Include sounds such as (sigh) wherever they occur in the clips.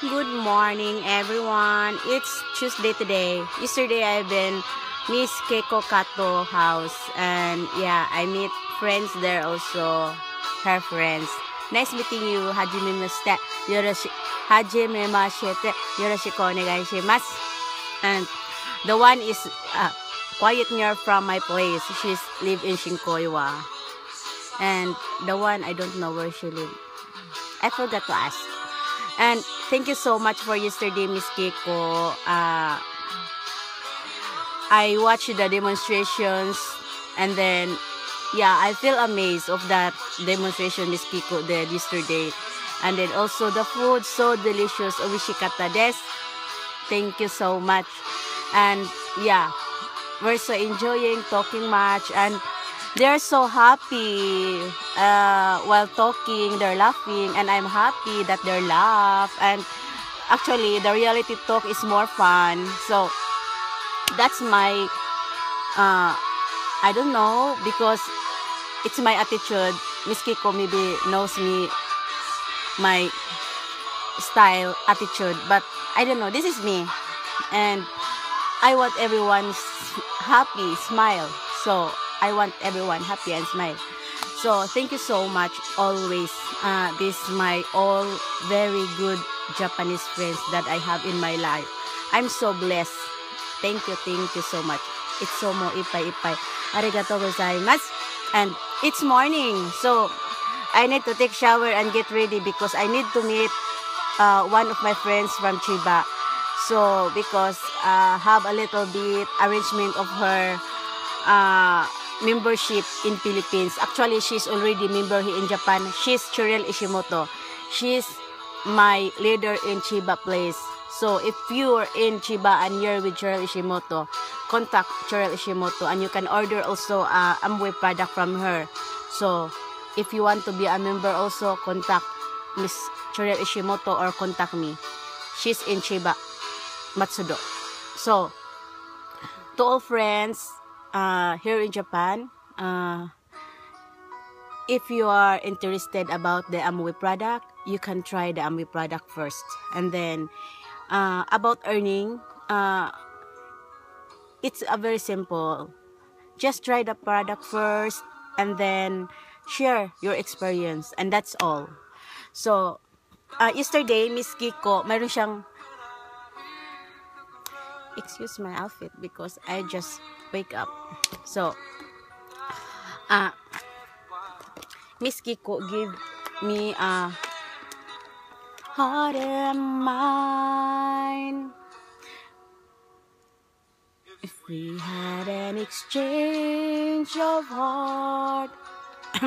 Good morning, everyone. It's Tuesday today. Yesterday, I've been Miss Keiko Kato house, and yeah, I meet friends there also. Her friends. Nice meeting you. Hajime mashite. Yoroshi. Hajime mashite. Yoroshiku onegai shimasu. And the one is uh, quiet near from my place. She's live in Shinkoiwa. And the one I don't know where she live. I forgot to ask. And thank you so much for yesterday, Miss Keiko. Uh, I watched the demonstrations and then yeah, I feel amazed of that demonstration Miss Kiko did yesterday. And then also the food so delicious. Oishikata desu. Thank you so much. And yeah, we're so enjoying talking much and they're so happy uh, while talking they're laughing and i'm happy that they're laugh. And actually the reality talk is more fun. So that's my uh, i don't know because it's my attitude. Miss kiko maybe knows me my style attitude but i don't know. This is me. And i want everyone happy smile. So I want everyone happy and smile. So thank you so much always. Uh, this my all very good Japanese friends that I have in my life. I'm so blessed. Thank you, thank you so much. It's so mo ipay ipay. Arigato gozaimasu. And it's morning, so I need to take shower and get ready because I need to meet uh, one of my friends from Chiba. So because uh, have a little bit arrangement of her uh, membership in Philippines. Actually, she's already member here in Japan. She's Churiel Ishimoto. She's my leader in Chiba Place. So if you are in Chiba and you're with Churiel Ishimoto, contact Churiel Ishimoto and you can order also uh, Amway product from her. So if you want to be a member also, contact Miss Churiel Ishimoto or contact me. She's in Chiba, Matsudo. So, to all friends, uh, here in Japan, uh, if you are interested about the Amway product, you can try the Amway product first. And then, uh, about earning, uh, it's a very simple. Just try the product first and then share your experience. And that's all. So, uh, yesterday, Miss Kiko, mayroon siyang excuse my outfit because I just wake up. So, uh, Miss Kiko give me a heart and mind. If we had an exchange of heart. (coughs)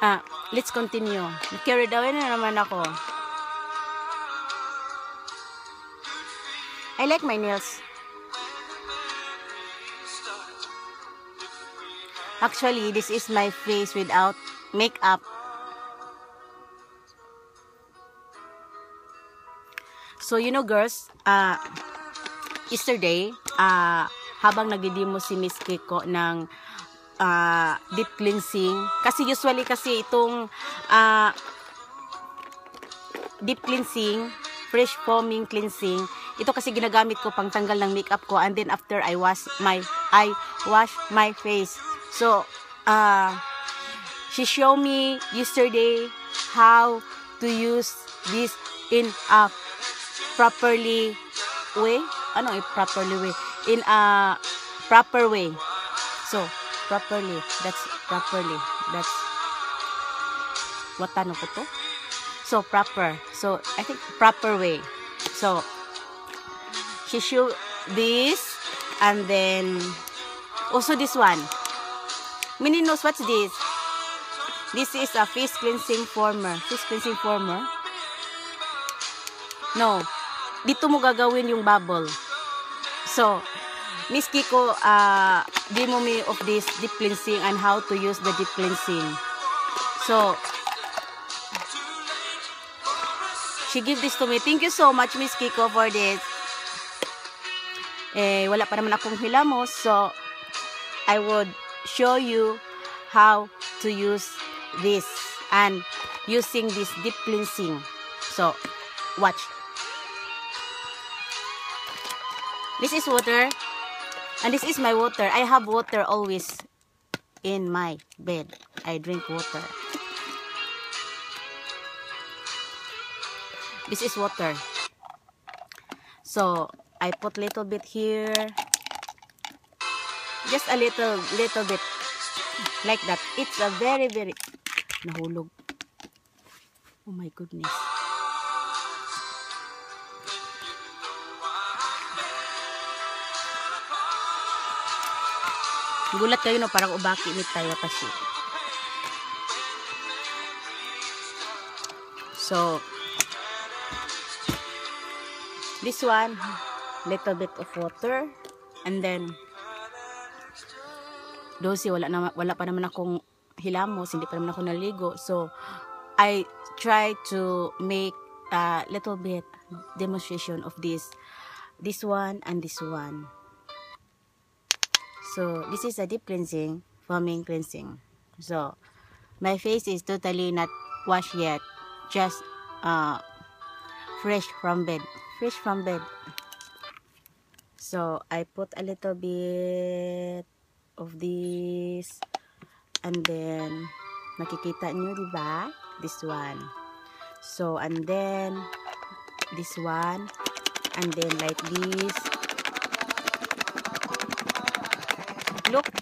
uh, let's continue. Carried away na naman ako. I like my nails. Actually, this is my face without makeup. So, you know girls, uh, yesterday, uh, habang nagdidimo si Miss Kiko ng uh, deep cleansing, kasi usually kasi itong uh, deep cleansing, fresh foaming cleansing, ito kasi ginagamit ko pang tanggal ng makeup ko and then after I wash my I wash my face. So, uh, she showed me yesterday how to use this in a properly way. Ano a properly way? In a proper way. So, properly. That's properly. That's what ano ko to? So, proper. So, I think proper way. So, she showed this and then also this one. Mini knows what's this? This is a face cleansing former. Face cleansing former? No. Dito mo gagawin yung bubble. So, Miss Kiko, uh, demo me of this deep cleansing and how to use the deep cleansing. So, she give this to me. Thank you so much, Miss Kiko, for this. Eh, wala pa naman akong hilamos. So, I would show you how to use this and using this deep cleansing. So, watch. This is water. And this is my water. I have water always in my bed. I drink water. This is water. So, I put little bit here. Just a little, little bit. Like that. It's a very, very... Nahulog. Oh my goodness. Gulat kayo no, parang ubaki ni tayo kasi. So, this one, little bit of water, and then, dosi, wala, na, wala pa naman akong hilamos, hindi pa naman ako naligo. So, I try to make a little bit demonstration of this, this one and this one. So, this is a deep cleansing, foaming cleansing. So, my face is totally not washed yet. Just uh, fresh from bed. Fresh from bed. So, I put a little bit of this. And then, makikita nyo, di ba? This one. So, and then, this one. And then, like this. Look.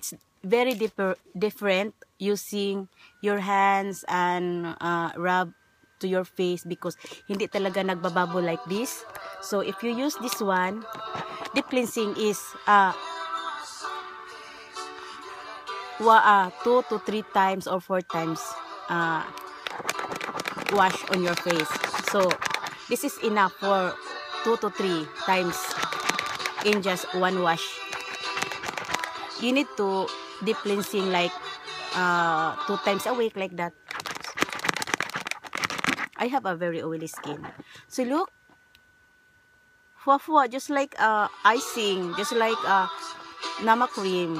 It's very differ different using your hands and uh, rub to your face because hindi talaga nagbababo like this. So if you use this one, deep cleansing is uh, wa, uh, two to three times or four times uh, wash on your face. So, this is enough for two to three times in just one wash. You need to deep cleansing like uh, two times a week like that. I have a very oily skin. So look, fwa just like uh, icing, just like uh, nama cream.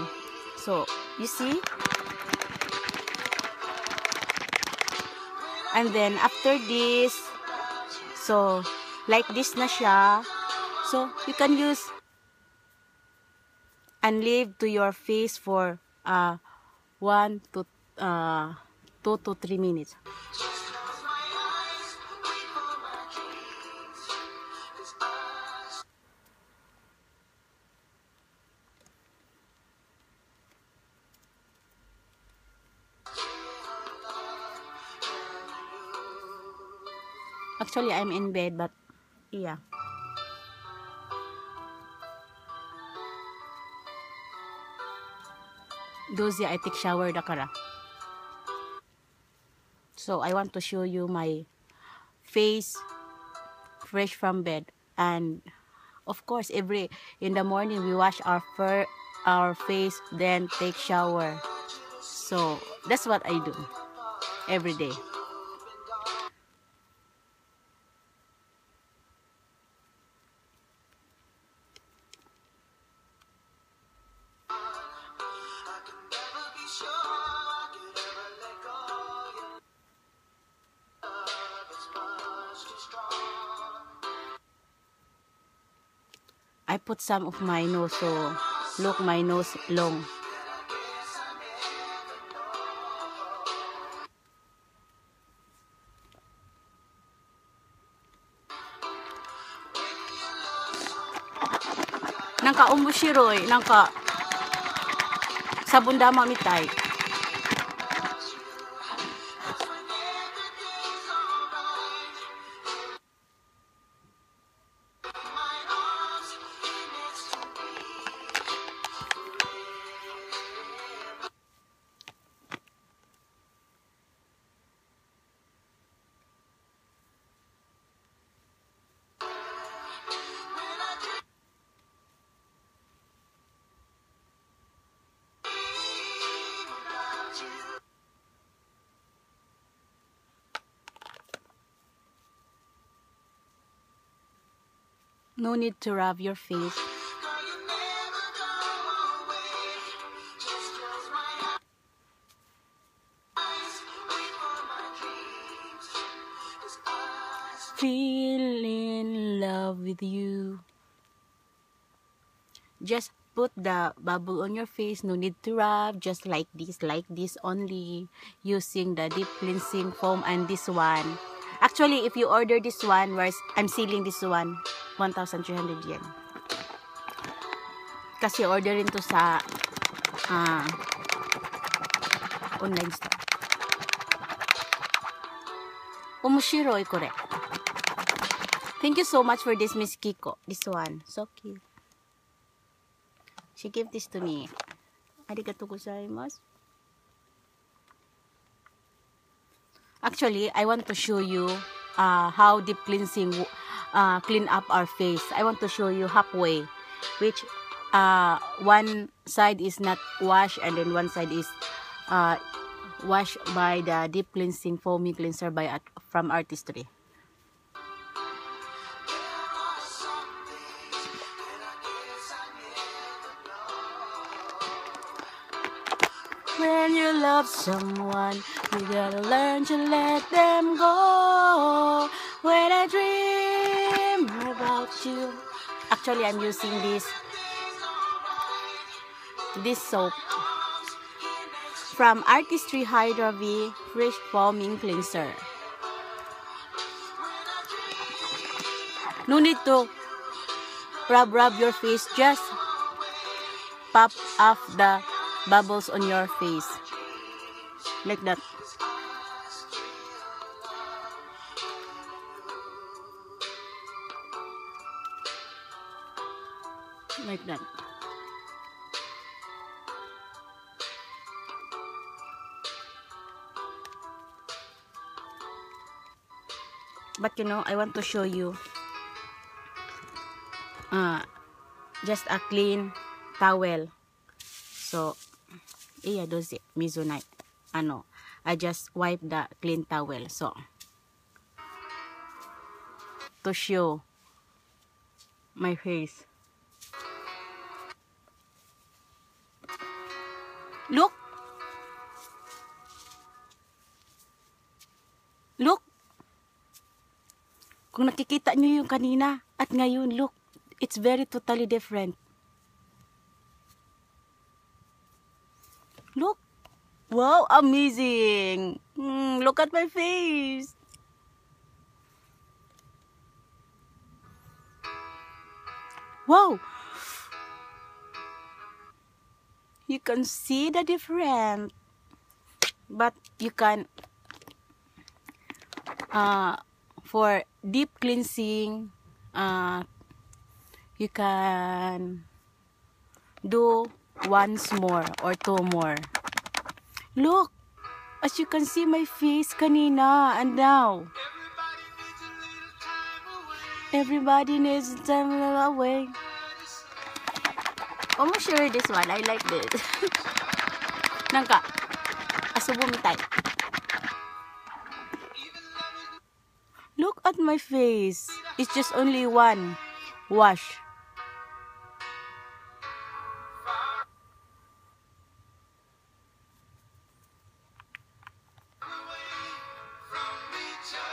So you see? And then after this, so like this na siya. So you can use and leave to your face for uh, one to uh, two to three minutes. Actually, I'm in bed, but yeah. Dozy, I take shower da kara. So, I want to show you my face fresh from bed. And, of course, every, in the morning, we wash our fur, our face, then take shower. So, that's what I do every day. put some of my nose so look my nose long. Nang ka umushiroi nang ka sabunda mamitay No need to rub your face. Feel in love with you. Just put the bubble on your face. No need to rub. Just like this, like this only. Using the deep cleansing foam and this one. Actually, if you order this one, I'm selling this one, 1,300 yen. Kasi orderin to sa uh, online store. Umushiroi kore. Thank you so much for this, Miss Kiko. This one. So cute. She gave this to me. Arigatou gozaimasu. Actually, I want to show you uh, how deep cleansing uh, clean up our face. I want to show you halfway, which uh, one side is not washed and then one side is uh, washed by the deep cleansing foaming cleanser by from Artistry. When you love someone, you gotta learn to let them go. When I dream about you. Actually, I'm using this this soap from Artistry Hydra V Fresh Foaming Cleanser. No need to rub rub your face, just pop off the bubbles on your face like that like that. But you know I want to show you uh, just a clean towel. So iya does it mizunite ano I just wipe the clean towel so. To show my face look look kung nakikita nyo yung kanina at ngayon look it's very totally different Look. Wow, amazing. Mm, look at my face. Wow. You can see the difference. But you can uh for deep cleansing uh you can do once more or two more. Look, as you can see my face kanina and now. Everybody needs a little time away. I'm gonna share this one. I like this. (laughs) Nangka, asubo mitai. Look at my face. It's just only one wash.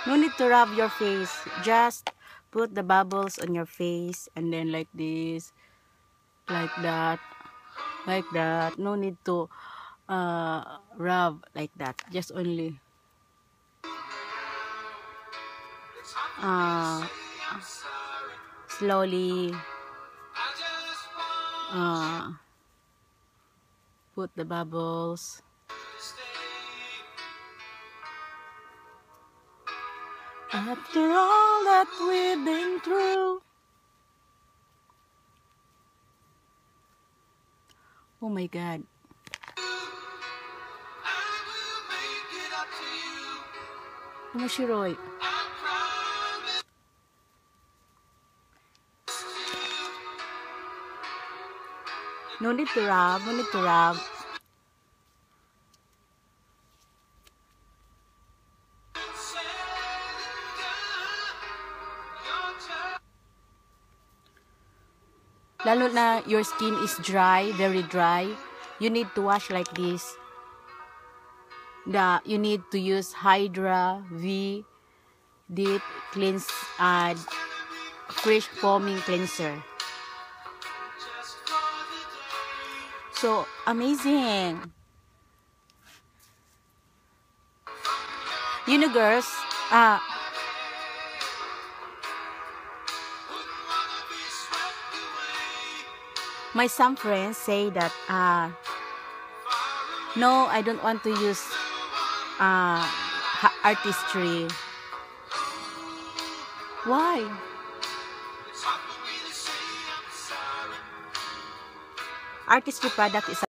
No need to rub your face. Just put the bubbles on your face and then like this. Like that. Like that. No need to uh, rub like that. Just only uh, slowly uh, put the bubbles After all that we've been through. Oh my God. Umushiroi. No need to rub, no need to rub. Lalo na your skin is dry, very dry, you need to wash like this. The, you need to use Hydra V Deep Cleanse uh, Fresh Foaming Cleanser. So, amazing. You know, girls, uh, my some friends say that, uh, no, I don't want to use uh, artistry. Why? Artistry product is